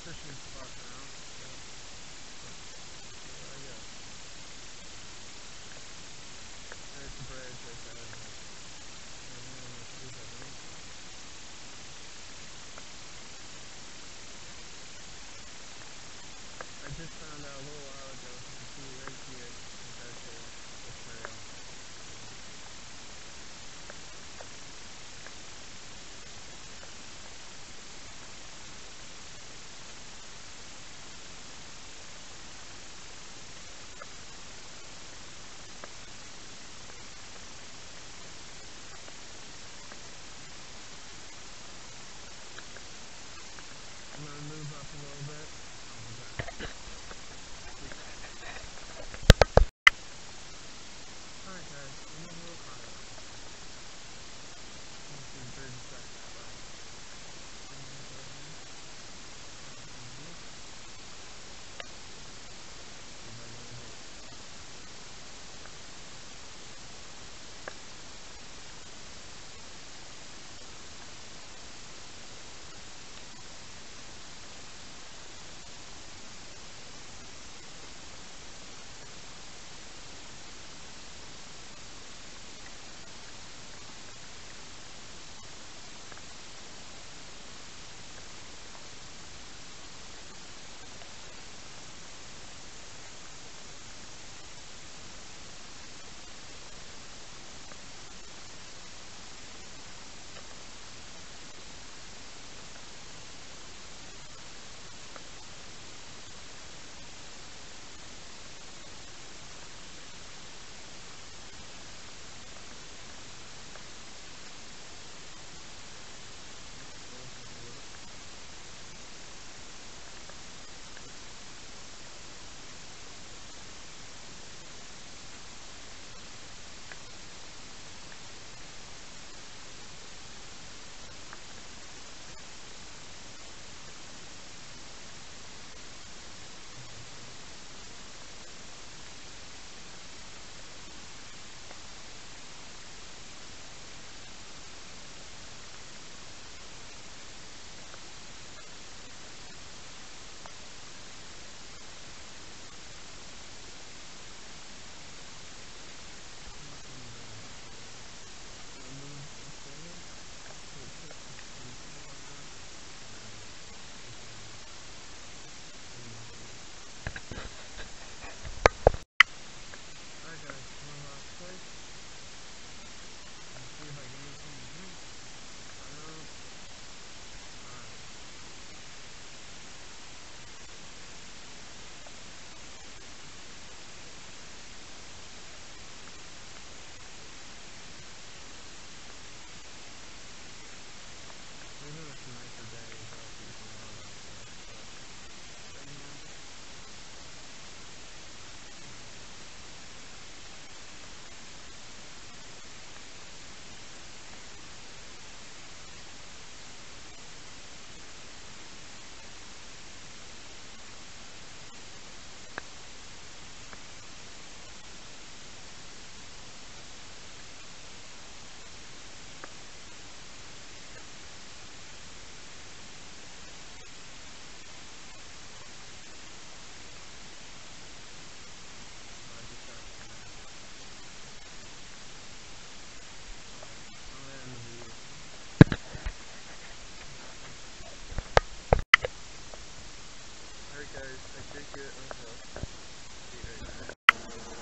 fishing spot around. There I just found out a little while ago, if you can see right here, move up a little bit.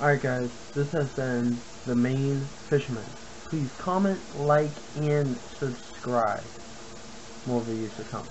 Alright guys, this has been The Maine Fisherman. Please comment, like, and subscribe. More videos to come.